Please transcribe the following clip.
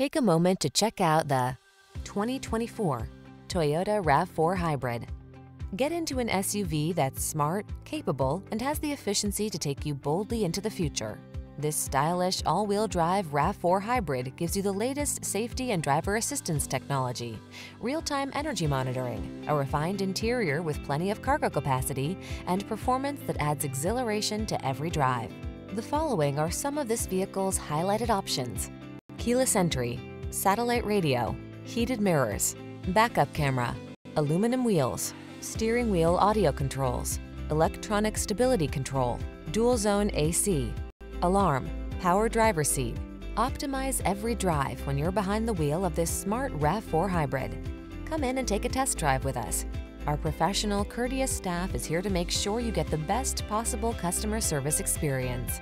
Take a moment to check out the 2024 Toyota RAV4 Hybrid. Get into an SUV that's smart, capable, and has the efficiency to take you boldly into the future. This stylish all-wheel drive RAV4 Hybrid gives you the latest safety and driver assistance technology, real-time energy monitoring, a refined interior with plenty of cargo capacity, and performance that adds exhilaration to every drive. The following are some of this vehicle's highlighted options. Keyless entry, satellite radio, heated mirrors, backup camera, aluminum wheels, steering wheel audio controls, electronic stability control, dual zone AC, alarm, power driver seat. Optimize every drive when you're behind the wheel of this smart RAV4 hybrid. Come in and take a test drive with us. Our professional, courteous staff is here to make sure you get the best possible customer service experience.